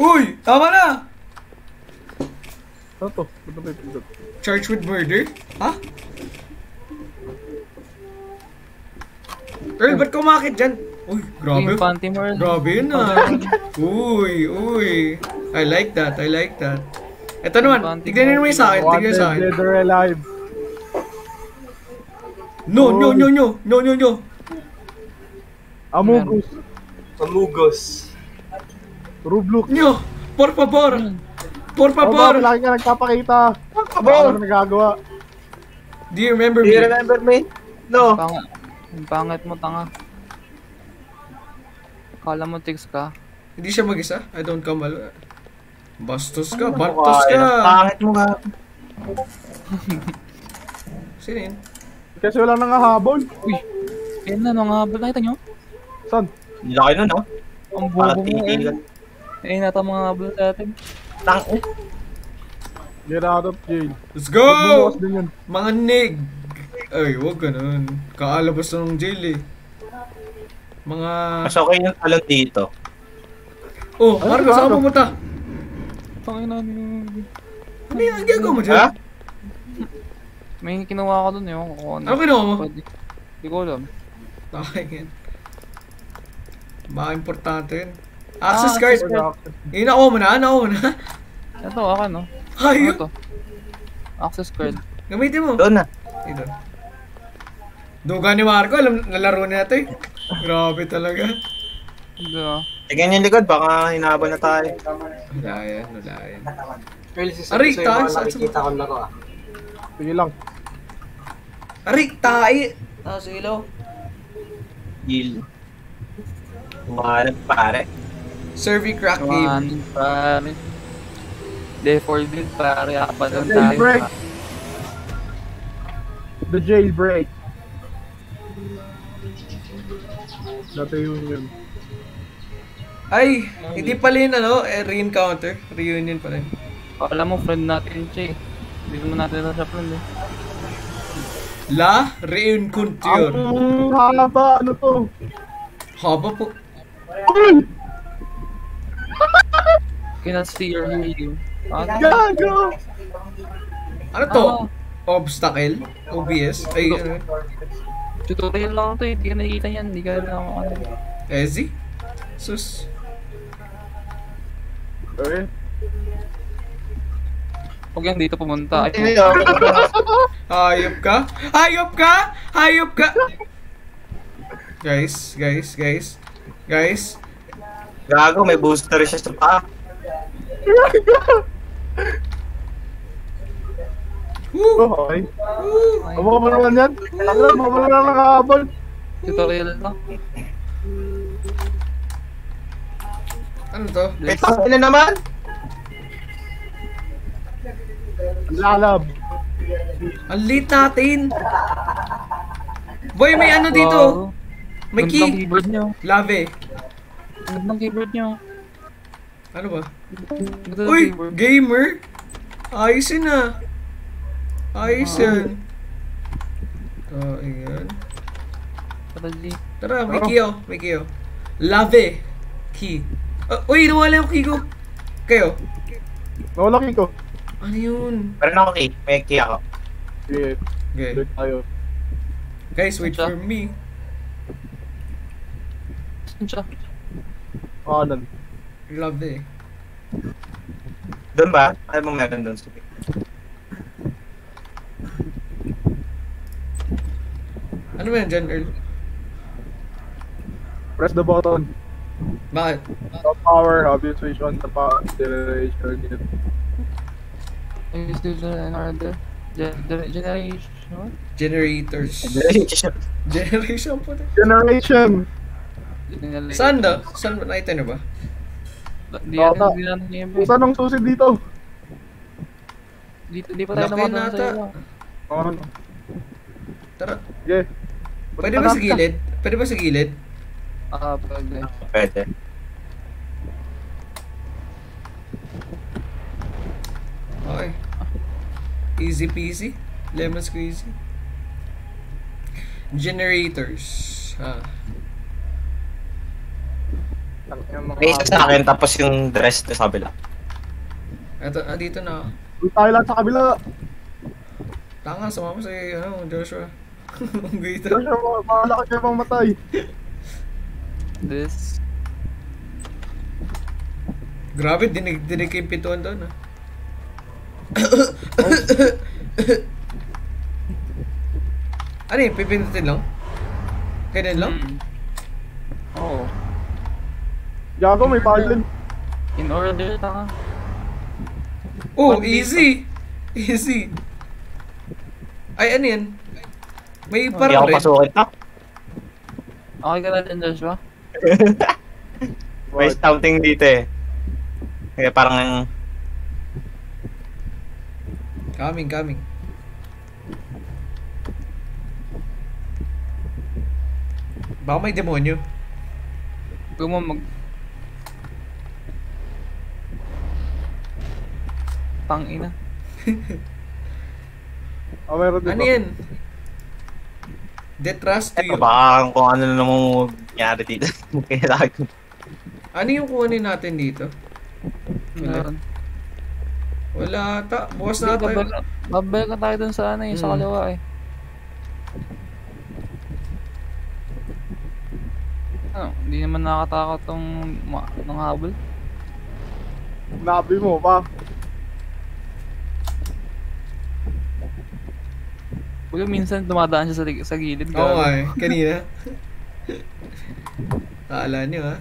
Uy! Tama na! Ano to? Ano ba Charged with murder? Ha? Earl, ba't kumakit dyan? Uy, grabe. Yung panty mo. Earl. Grabe yun ah. Uy, uy. I like that, I like that. Ito naman, tignan nyo naman yung sa akin, tignan nyo sa akin. Wanted, dead or alive. No, no, no, no, no, no, no. Amogus. Amugos. Rubluk. No, por favor. Por Ano ba? favor. Lagi ka nagpapakita. Abo! Ano nagagawa? Do you remember Do you me? remember me? No. Pangit. Yung pangit mo, tanga. Kala mo tiks ka. Hindi siya mag-isa. I don't come alone. Bastos ka, Ano bastos ka? Pangit mo nga. Sino yun? Kasi wala nang hahabol. Uy! Ayun na, nung habol. Nakita nyo? San? Laki nun, no? Ang bobo mo eh. Ayun nata mga habol sa atin. Tang, eh. Get out of jail. Let's go! Mga nig! Ay, wag ganun. Kaalabas na ng jail eh. Mga... Mas okay yung talon dito. Oh, Marco, saan pumunta? Tangin na. Ano yung ang ginagawa mo dyan? May kinuha ko dun eh. Ano. Ano kinuha mo? Hindi ko alam. Nakingin. Baka importante yun. Access Ah, card. Yung nakuha mo na? Nakuha mo na? Ito, ako no? Ano Ayun! to? Access card. Gamitin mo. Doon na. Ito. Duga ni Marco, alam, nalaro na ito eh. Grabe talaga. Hindi ah. Tingnan yung likod, baka hinabol na tayo. Wala yan, wala yan. Earl, Aray, sasabihin sa'yo taas, mga saan nakikita kong laro ah. Sige lang. Aray, tae! Tapos ilaw. Heal. Umahanap pare. Survey crack game. Pare. Day for day, pare. Apa doon tayo. Jailbreak. The jailbreak. Dati yun yun. Ay, hindi pala yun ano, eh, re-encounter. Reunion pala yun. Alam mo, friend natin siya eh. Hindi mo natin na siya friend eh. La Reencounter. Ang haba, ano to? Haba po. Uy! Cannot see your hero. Ah, Gago! Ano to? Ah. Obstacle? OBS? Ay, ano? tutorial lang to eh. Hindi ka nakikita yan. Hindi ka na ano. Ezi? Sus. Okay. Huwag yan dito pumunta. Ay. Hayop ka? Hayop ka? Hayop ka? Guys, guys, guys. Guys. Gago, may booster siya sa paa. Oh, okay. Amo ka pa naman yan? Ano, mawala na nakahabol. tutorial lang. Ano to? Ito, ano naman? Lalab. Ang late natin. Boy, may ano dito. May key. keyboard nyo. Lave. Ganda ng keyboard nyo. Ano ba? Ganda ng Uy, keyboard. gamer. Ayos yun ah. Ayos yan. Oh, ayan. Patali. Tara, may Oh. key oh. May key oh. Lave. Key. Uh, uy, nawala yung key ko. Kayo. Nawala ko. Ano yun? Meron ako key. May key ako. Sige, Okay. ulit tayo. Guys, wait for me. Saan siya? Kanan. Lave. Doon ba? Ano bang meron doon? Sige. Ano ba yan dyan, Earl? Press the button. Bakit? Top power, obvious switch on the power generation unit. Is this another gen- gen- generation? Generators. Generation po na. Generation! Generation. Saan daw? Saan ba? Nakita niyo ba? Di Bata. natin, di natin i-improve. Kung saan ang susi dito? Di, di pa tayo nata. sa iyo. Ano? Tara. Sige. Pwede ba sa gilid? Pwede ba sa gilid? Ah, pwede. Pwede. Okay. Easy peasy. Lemon squeezy. Generators. Ah. May isa sa akin, tapos yung dress na sa kabila. Eto, ah, dito na. Uy, tayo lang sa kabila. Tanga, sumama si, ano, Joshua. Ang. Joshua, bahala ka kayo mamatay. This. Grabe, dinig, dinig yung pituan doon, ah. ano yun, pipindutin lang? Ganyan lang? Mm. Gago, may pattern. In order, taka. Oh, easy! Easy! Ay, ano yan? May Hindi parang ako red. pasukin to. Okay ka na din, Joshua? May something dito eh. Kaya parang Coming, coming. Baka may demonyo. Huwag mo mag... Tangina. Ah, meron dito. Ano yan? Detrust to Ito you. baka kung ano na naman nangyari dito. Ko. Ano yung kuhanin natin dito? Wala. Meron. Wala ata. Bukas na tayo. babalik, tayo dun sa ano eh, sa Hmm. kaliwa eh. Ano, hindi naman nakakatakot tong ma- ng habol. Nabi mo pa. Wala minsan dumadaan siya sa, sa gilid. Oo nga eh. Kanina. Akala nyo ha.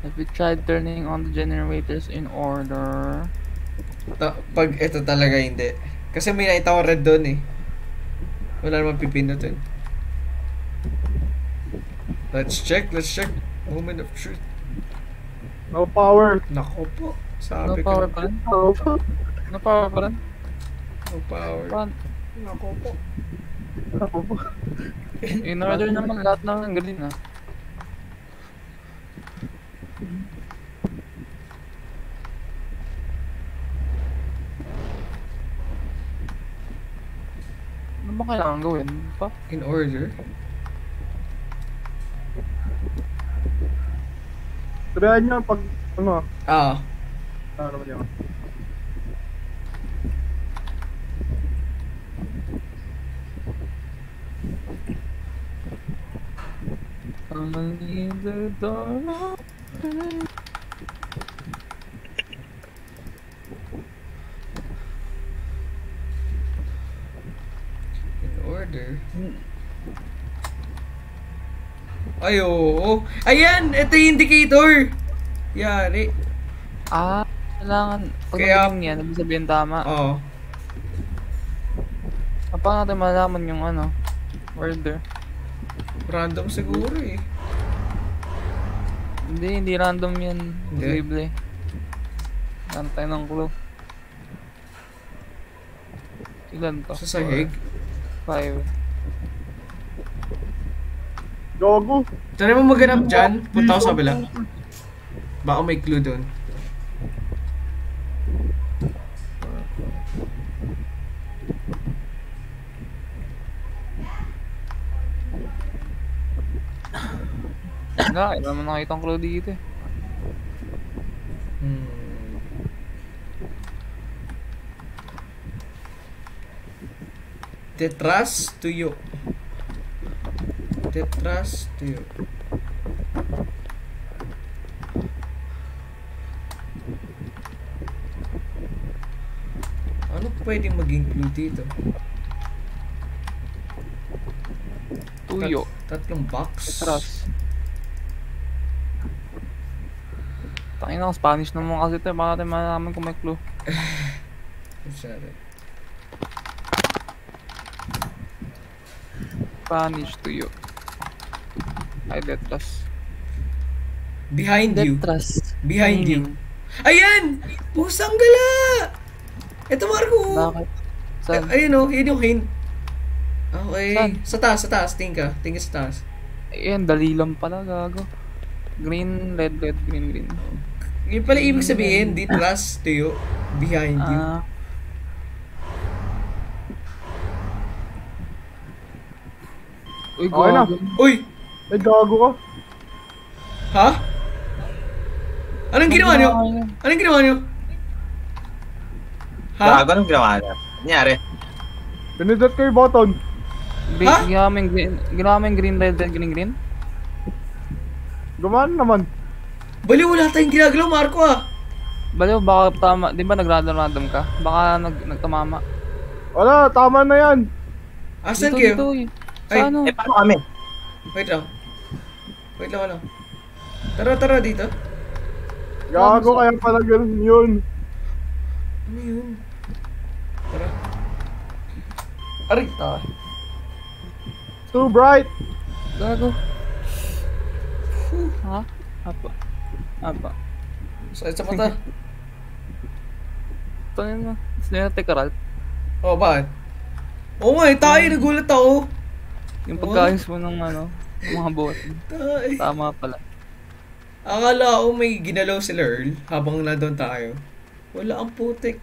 If we tried turning on the generators in order... Ta- pag ito talaga hindi. Kasi may nakita ko red doon eh. Wala naman pipindutin. Let's check, let's check. Moment of truth. No power. Nako po. No Sabi power ko. pa rin? No No power pa rin? No power. Paano? Nako po. power. In order naman lahat ng green ah. Ano ba kailangan gawin pa? In order. Sabihan niyo pag, ano, Ah. Ano naman yun. Only the door In order. Ay, oo. Ayan! Ito yung indicator! Yari. Ah, kailangan. Pag Kaya- yan, ibig sabihin tama. Oo. Ah, paano natin malaman yung ano? Order. Random siguro eh. Hindi, hindi random yan. Hindi? Posible. Antay ng clue. Ilan to? Sa sahig. Five. Gago. Try mo maghanap dyan. Punta ako sa kabila. Baka may clue doon. Nga, ilan naman nakita ang clue dito eh. Hmm. Tetras tuyo. Tetras tuyo. Ano pwedeng maging clue dito? Tuyo. Tat- tatlong box. Trust. Tangin ako, Spanish naman kasi ito. eh. Paano natin malalaman kung may clue? Sorry. Spanish tuyo. Ay, letras. Behind you. Letras. Behind you. Meaning. Ayan! Pusang gala! Ito Marco! Bakit? Saan? Ay, ayun o, yun yung hint. Okay. Saan? Sa taas, sa taas. Tingin ka. Tingin sa taas. Ayan, dali lang pala, gago. Green, red, red, green, green. Yun pala ibig sabihin, di trust to you, behind you. Ah. Uy, Okay na. gago. Uy! Eh, gago ka. Ha? Anong ginawa niyo? Ay, Anong ginawa niyo? Ha? Gago, anong ginawa niya? Nangyari? Pinindot ko yung button. Ha? Ginawa mo yung green, ginawa mo yung green, red, red, green, green? Gumana naman. Baliw, wala tayong ginagalaw, Marco ah. Baliw, baka tama, di ba nag-random-random ka? Baka nag, nagtamama. Wala, tama na yan. Asan kayo? dito, eh. Ay. Sa ano? Eh, paano kami? Wait lang. Wait lang, lang. Tara, tara dito. Gago kaya pala ganun yun. Ano yun? Tara. Aray, ta. Too bright. Gago. Ha? Apa? Apa? Sakit sa mata. Ito yun mo. Sinete ka, Ralph. Oh, bakit? Oo nga, eh, tayo, nagulat ako. Yung What? pagkaayos mo ng ano, mga. Tay. Tama pala. Akala ko may ginalaw sila Earl habang nandun tayo. Wala ang putik.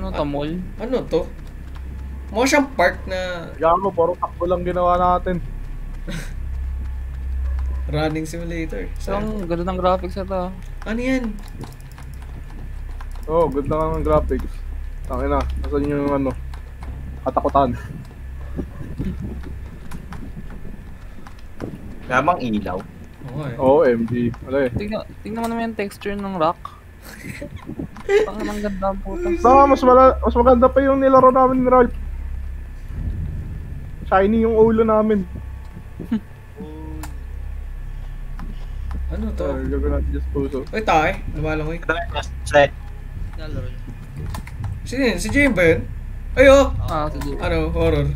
Ano to, mall? Ano to? Mukha siyang park na Gago, puro takbo lang ginawa natin. running simulator. So, ang ganda ng graphics ito. ano yan? Oh, ganda ka ng graphics. Tangin na, nasan yung ano, katakutan. Lamang ilaw. Oo eh. Oo, oh, MG. Wala eh. Tingnan, tingnan mo naman yung texture ng rock. Ang ang ganda ang puta. Baka mas, mala- mas maganda pa yung nilaro namin ni Ralph. Shiny yung ulo namin. Ano to? So, gagawin natin just puso. Uy, tayo. Lumalang ko Ito yung set. Sino yun? Si Jane ba yun? Ay, oh! Ah, sige. Ano, horror.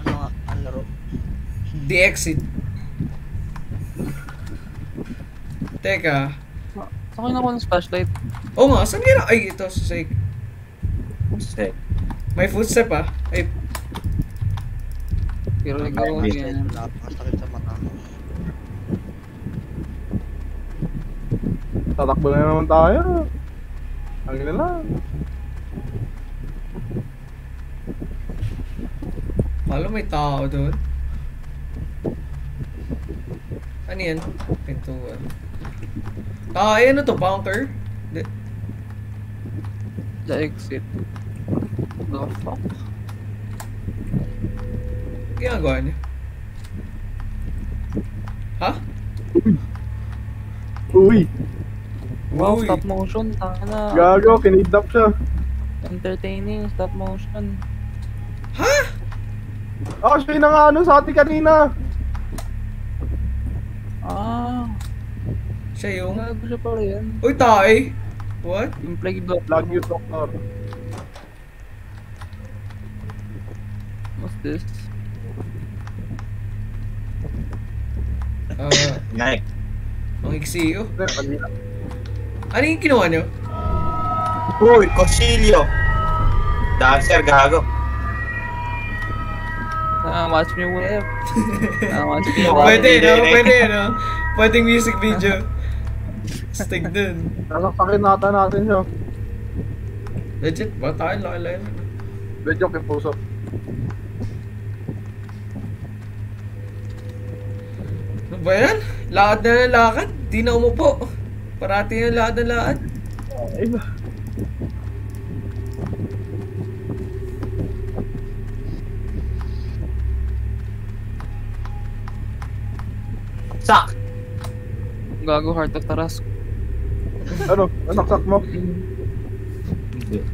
Ano nga, ang laro? The Exit. Teka. Sa akin ako ng flashlight. Oo nga, saan gina? Ay, ito, sake. Set. May footstep ah. Ay, Pero ikaw may- yan. Napakasakit sa mata. Tatakbo na naman tayo. Ang ina lang. Alam may tao doon. Ano yan? Pintuan. Ah, ay, ano to? Bunker? Di- The exit. The fuck? Ginagawa niya. Ha? Uy, Wow, Uy. stop motion. Taka na. gago, kinidnap siya. Entertaining, stop motion. Ako siya yung ano sa atin kanina. Ah, Siya yung... gago siya pala yan. Uy, tae! What? Yung plague dog. Lagi yung doktor. What's this? Ah, Ngay. ang iksi oh. Ano yung ginawa niyo? Uy, Consilio! Dancer, gago. Ah, watch me whip. Ah, watch me whip. Pwede, no? Pwede, no? Pwedeng music video. Stig dun. Nasaksakin nata natin siya. Legit ba? Tayo laki-laki. Medyo yung puso. Ano ba yan? Lakad na ng lakad. Di na umupo. Parati na lakad na lakad. Ay ba? Sak! Gago, heart of Taras. Ano? Nasaksak mo? Hindi.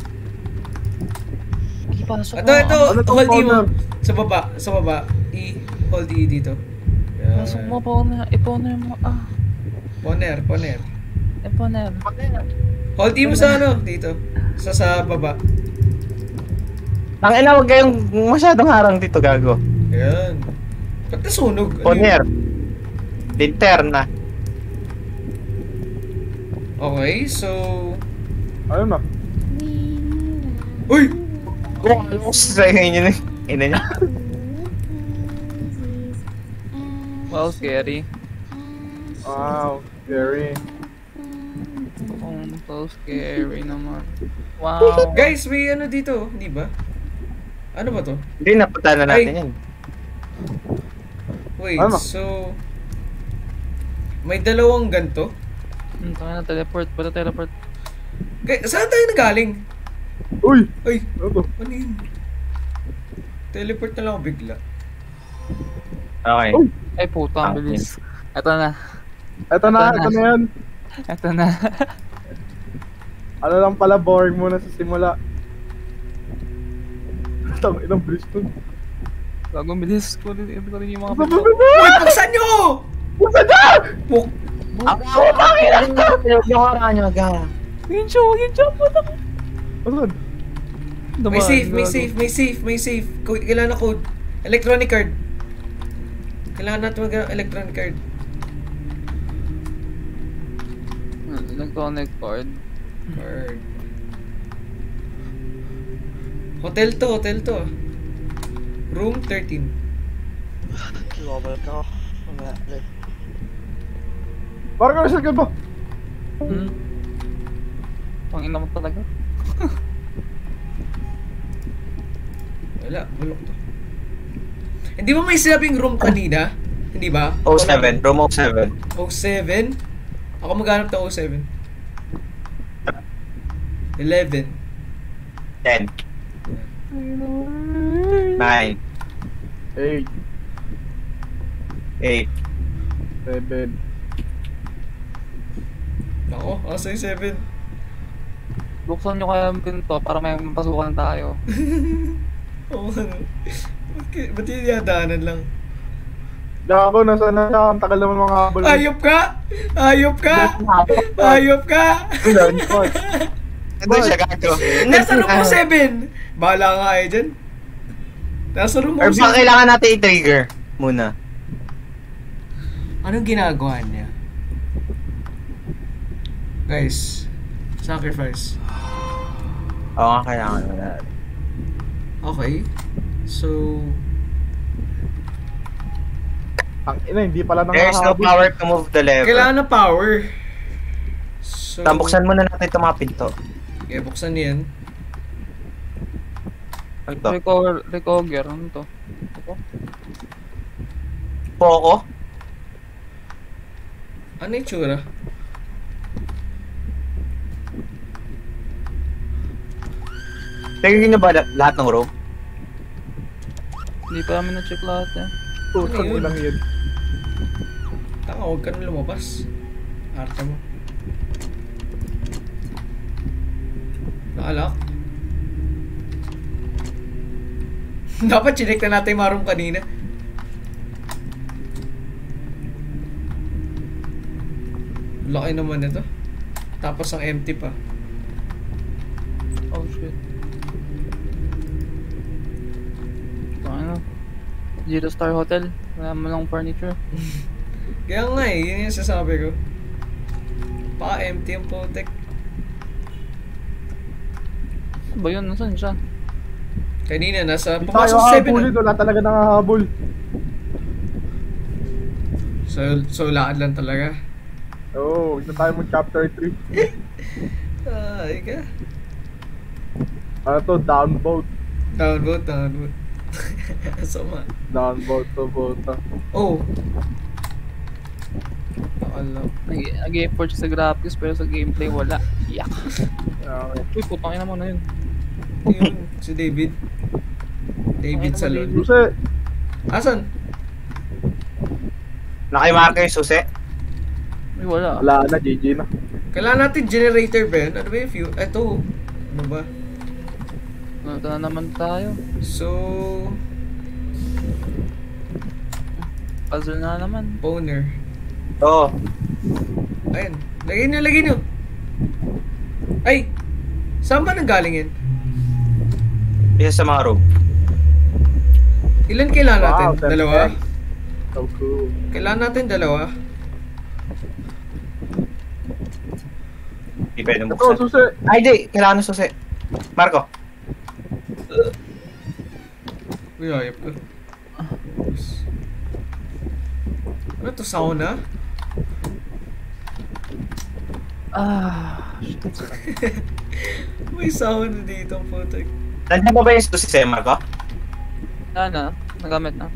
Ipasok Ito, ito. Ano Hold E mo. Sa baba. Sa baba. E. Hold E dito. Yan. Pasok mo, Poner. Iponer mo. Ah, Poner, poner. Iponer. Hold mo sa ano? Dito. Sa sa baba. Ang ina, huwag kayong masyadong harang dito, gago. Ayan. Ba't nasunog? Ano? Poner. Linterna. Okay, so... Ano na? Uy! Kung ano sa inyo na. Ina niya. Wow, scary. Wow, scary. So scary naman. Wow. Guys, may ano dito, di ba? Ano ba to? Hindi, napunta na natin Ay. yan. Wait, Ano? so... May dalawang ganto? Hmm, tanga na, teleport. Pwede teleport. Kaya, saan tayo nagaling? Uy! Ay, Ano to? ano yun? Teleport na lang ako bigla. Okay. Uy! Ay, puta, ang Ah, bilis. Ito na. Eto na, Ito na. ito na yan. Ito na. Ano lang pala, boring muna sa simula. Tang inang bilis nun. Bagong bilis. Kunin ito ko rin yung mga baba! Uy, paksan nyo! Pusa dyan! Puk! Ako, oras nyo, ga. Yung show, yung show, puta. Asan? May safe, may safe, may safe, may safe. Kailangan na code. Electronic card. Kailangan natin mag electronic card. Electronic cord. Card. Hotel to, hotel to. ah. Room 13. Lumabalik na ako. Mamaya ulit. Parang ka na ba? Hmm. Pangina mo talaga. Wala, bulok to. Hindi ba may sinabing room kanina? Hindi ba? 07, room 07. 07? Ako maghanap ng 07. 11. 10. 9. 8, 8. 7. Ako, asa yung 7? Buksan nyo kaya pinto para may mapasukan tayo. Oo, ano. Ba't ki- Ba't yung dinadaanan lang? Gago, nasa na siya. Ang tagal naman mga habol. Ayop ka! Ayop ka! Ayop ka! Ito siya, gago. Nasa room mo 7! Bahala nga kayo dyan. Nasa room mo Or baka 7. kailangan natin i-trigger muna. Anong ginagawa niya? Guys, sacrifice. Oo nga, kailangan na natin. Okay. So, Ang ina, hindi pala There's no power to move the lever. kailangan na power. So, Tambuksan muna natin itong mga pinto. Okay, buksan niyan. Ano to? Recover, recover, ano to? Ito? Poco? Ano yung tsura? Trigger nyo ba la- lahat ng room? Hindi pa namin na-check lahat eh. Putang Ano yun? inang yun. Taka, huwag ka na lumabas. Arte mo. Nakalak. Dapat chinek na natin yung maroon kanina. Laki naman ito. Tapos ang empty pa. Oh shit. Ano? Zero Star Hotel. Wala mo lang furniture. Kaya nga eh, yun yung sasabi ko. Baka empty yung putek. Ano ba yun? Nasaan siya? Kanina, nasa Hindi tayo pumasok sa 7 habulin. na. Wala talaga nangahabol. So, so lakad lang talaga. Oo, oh, na tayo mag chapter 3. Ay ka. Ano to? Downvote. Downvote, downvote. Sama. Downvote to vote. Oh. Nakala. Nag- Nag-effort siya sa graphics pero sa gameplay wala. Yak. Okay. Uy, putang ina mo na yun. Yun, si David. David Ay, Salon. Susi, Asan? Nakimarker yung susi. Uy, wala. wala na, GG na. Kailangan natin generator, Ben. Ano ba yung fuel? Ito. Ano ba? Nalita na naman tayo. So, Puzzle na naman. owner. Oo. Ayan. Lagay nyo, lagay nyo. Ay! Saan ba nanggaling yan? Isa sa mga room. Ilan kailangan natin? Wow, dalawa? perfect. So cool. Kailangan natin dalawa? Hindi pwedeng Ito, buksan. susi. Ay, di. Kailangan ng susi. Marco. Uy, ayop ko. Ano to, sauna? Ah, shit. May sauna dito, putek. Nandiyan pa ba yung susi sa'yo, Marco? Na na, nagamit na.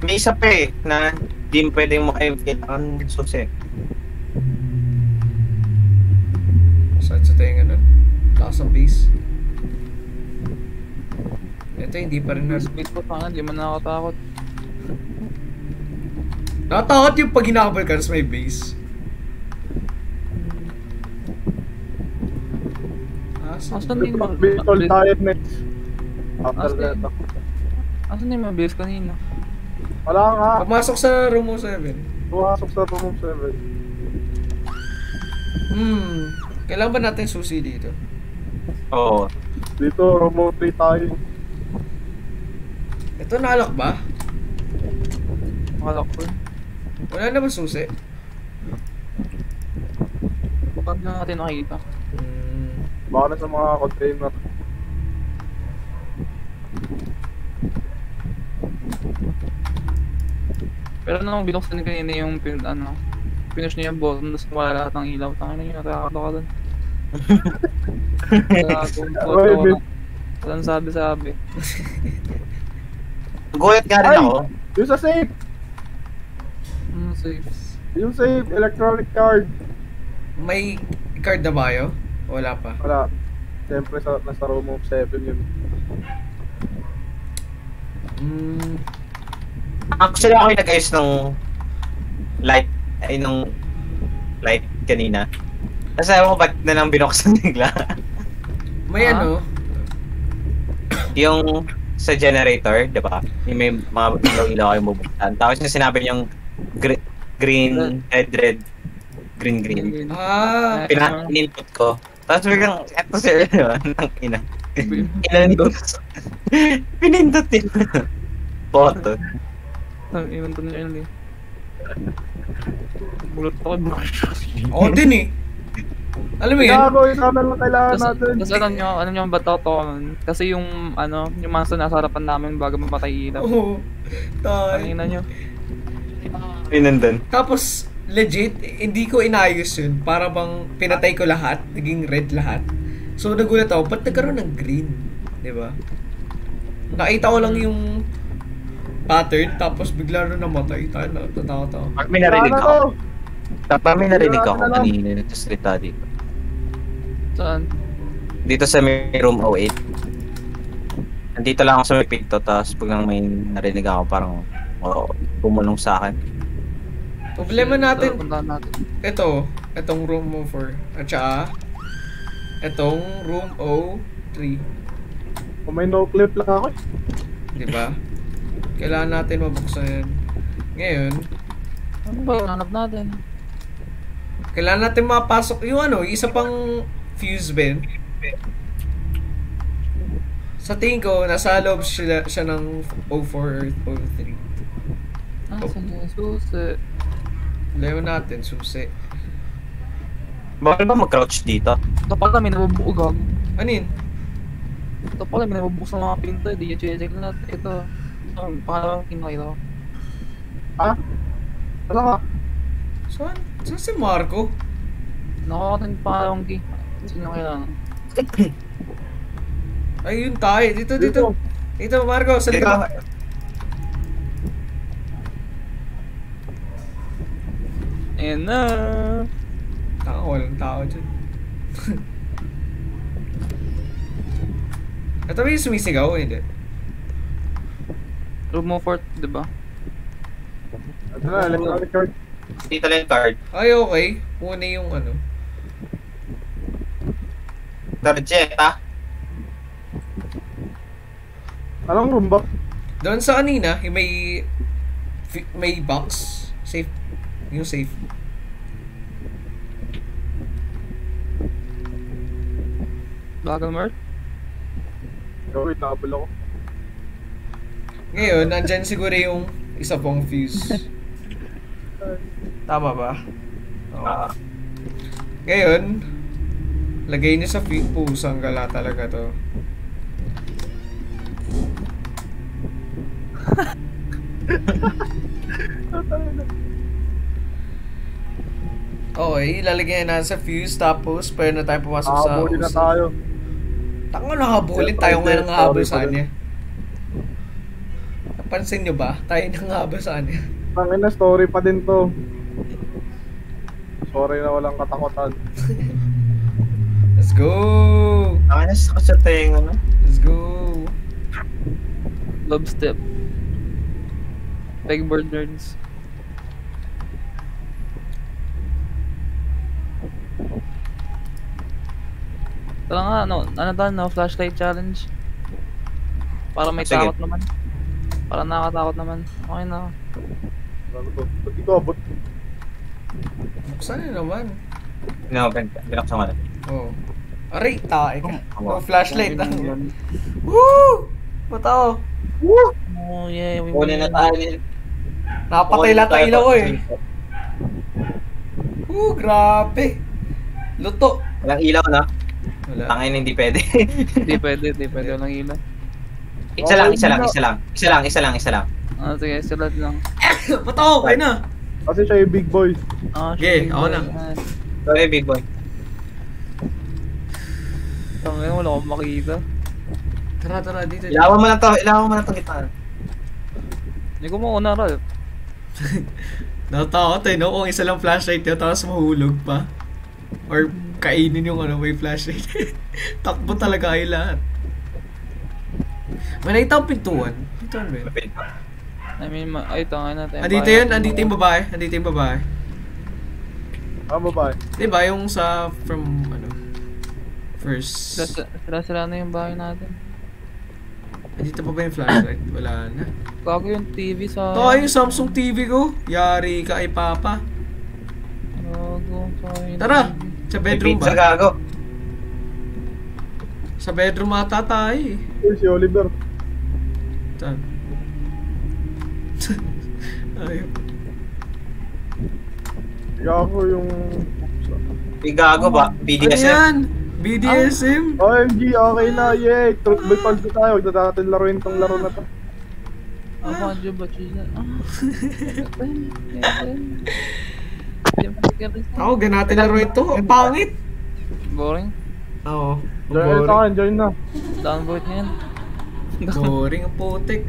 May isa pa eh, na di mo pwedeng maka kailangan susi. Saan sa tayo nga nun? Lakas ng base. Ito hindi pa rin na... Wait ko pa nga, di man nakakatakot. Nakatakot yung pag hinakabal ka sa may base. Ah, saan? Asan yung mga... Bitol tayo next. After Asan that. Asan mga base kanina? Wala nga. Pumasok sa room 07. Pumasok sa room 7. Hmm. Kailangan ba natin susi dito? Oo. Dito, room 3 tayo. Ito nalak ba? Makalak ko. Wala na ba susi? Baka na natin nakikita. Hmm. Baka na sa mga container. Pero nung binuksan ni kanina yung pin, ano, finish niya yung bottom, tapos wala lahat ng ilaw. Tangin na yun, nakakata ka dun. Gagong Oy, photo babe. lang. Walang sabi-sabi. Gulat nga rin Ay! ako. Yung sa safe! Hmm, safe. Yung safe, electronic card. May card na ba kayo? Wala pa. Wala. Siyempre, sa, nasa room 7 yun. Hmm. Actually ako yung nag-ayos ng light, ay nung light kanina. Tapos ewan ko ba't na lang binuksan bigla. May Ah? ano? yung sa generator, di ba? Yung may mga ilaw-ilaw kayong bubuksan. Tapos yung sinabi niyang gre- green, red, red, green, green. Ah. Pina- in-input ko. Tapos biglang, eto sir, nang ina. Inandot. Pinindot nila. Photo. Ang inuntan niya yun eh. Bulot ako, bulot Ako din eh. Alam mo yun? Gago, yun na lang kailangan natin. tapos alam nyo, ano nyo ba to Kasi yung, ano, yung mga nasa harapan namin bago mapatay ilaw. Oo. Tay. Kanina nyo. Pinandun. Tapos, legit, hindi ko inayos yun. Para bang pinatay ko lahat, naging red lahat. So, nagulat ako, ba't nagkaroon ng green? Di ba? Nakita ko lang yung pattern, tapos bigla na namatay. Tayo na, tatakot ako. Pag may narinig na ako. Tapos may narinig Wala ako na kanina nagsasalita dito. Saan? Dito sa may room 08. Nandito lang ako sa may pinto, tapos biglang may narinig ako parang oh, bumulong sa akin. Problema natin, natin. ito, itong room 04. At saka, itong room 03. Kung may no clip lang ako. Di ba? Kailangan natin mabuksan yan. Ngayon, Ano ba hanap natin? kailangan natin mapasok yung ano, yung isa pang fuse bin. Sa tingin ko, nasa loob siya, siya ng 04 or 03. Ah, yung susi? Layo natin, susi. Bakit ba mag-crouch dito? Ito pala, may nabubuog. Ano yun? Ito pala, may nabubuog sa mga pinto. Di yung check natin. Ito. Ang pangalawang kinakita ko. Ha? Wala ka. Saan? Saan si Marco? Nakakata yung pangalawang key. Sino kailangan? Ay, yun tayo. Dito, dito. Dito, Marco. Sa Ayan na. Taka, walang tao dyan. Ito ba yung sumisigaw o hindi? Room mo fort, di ba? Ito na, electronic card. Dito lang yung card. Ay, okay. Muna yung ano. Tarjeta. Anong room ba? Doon sa kanina, yung may may box. Safe. Yung safe. Bagal Mart? Gawin, nakabal ako. Ngayon, nandyan siguro yung isa pong fuse. Tama ba? Oo. Ngayon, lagay niyo sa fuse. Pusang gala talaga to. Okay, ilalagay na sa fuse tapos pwede na tayo pumasok sa Nakabuli na tayo. Tango nakabulit tayo ngayon ng habol sa kanya. napansin nyo ba? Tayo na nga ba sa ano? Tangin na, story pa din to. Sorry na walang katakutan. Let's go! Ang ina sa tenga no? Let's go! Love step. Pegboard nerds. Tara nga, ano, ano daw, no? Flashlight challenge. Para may Sige. takot naman. Para nakakatakot naman. Okay na. Ano to? Ba't di ko abot? Buksan na naman. No, bin binuksan ko na. Oh. Aray, tae ka. Oh, Oh, flashlight. Yan. Woo! Bato! Oh, yeah. We Kunin na tayo ni... Napatay lahat ng ilaw ko eh. Woo, grabe. Luto. Walang ilaw na. Wala. Tangin hindi pwede. Hindi pwede, hindi pwede. Walang ilaw. isa lang, isa lang, isa lang. Isa lang, isa lang, isa lang. Ah, sige, sila lang. Bato, kayo na. Kasi siya yung big boy. Ah, Okay, shooting ako na. Sorry, big boy. Tangin, wala akong makita. Tara, tara, dito. Ilawan mo na to, ilawan mo na to kita. Hindi ko mauna, Ralph. Natakot eh, no? Kung isa lang flashlight yun, tapos mahulog pa. Or kainin yung ano, may flashlight. Takbo talaga kayo lahat. May nakita akong pintuan. Pintuan ba yun? I mean, ma- ay, tangin natin. Andito yun, andito yung babae. Andito yung babae. Ah, babae. Di ba yung sa, from, ano, first... Sila na yung bahay natin. Andito pa ba yung flashlight? Wala na. Gago yung TV sa... Tayo yung Samsung TV ko. Yari ka kay Papa. Gago, sorry. Tara! Sa bedroom pizza ba? gago. Sa bedroom ata tayo eh. Uy, si Oliver. Saan? Ayun. Ako yung... May gago ba? Ano BDSM. yan? BDSM? OMG, okay na, yay! Truth by false tayo. Huwag na natin laruin tong laro na to. Ah, Banjo ba siya? Ako, ganate laro ito. Ang pangit. Boring. Oo. Na Boring. join na. Downvote niya yan. Boring ang putik.